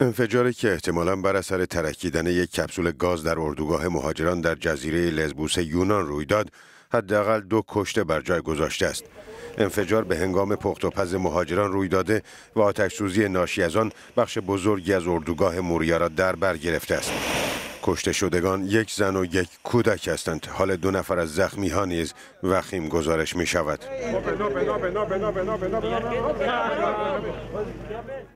انفجاری که احتمالا بر اثر ترکیدن یک کپسول گاز در اردوگاه مهاجران در جزیره لزبوس یونان روی داد حداقل دو کشته بر جای گذاشته است. انفجار به هنگام پخت و پز مهاجران روی داده و آتش سوزی ناشی از آن بخش بزرگی از اردوگاه موریا را در بر گرفته است. کشته شدگان یک زن و یک کودک هستند. حال دو نفر از زخمی ها نیز وخیم گزارش می شود